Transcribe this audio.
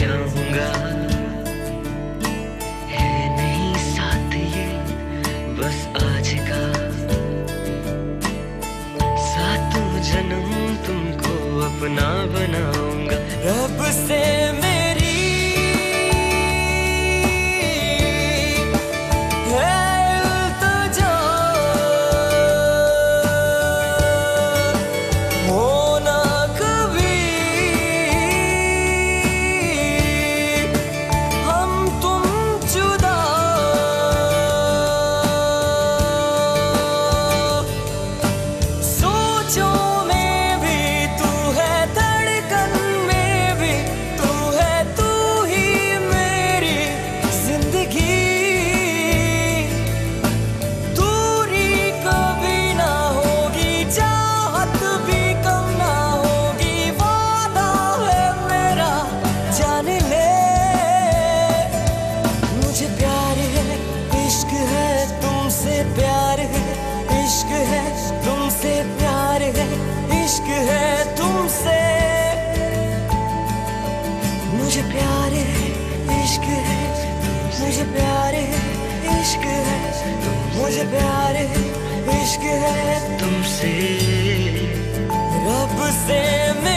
चाहूँगा है नहीं साथ ये, बस आज का। सातों जन्म तुमको अपना बनाऊँगा। रब से तुमसे प्यार है, इश्क है तुमसे। मुझे प्यार है, इश्क है, मुझे प्यार है, इश्क है। मुझे प्यार है, इश्क है तुमसे। रब से मेरी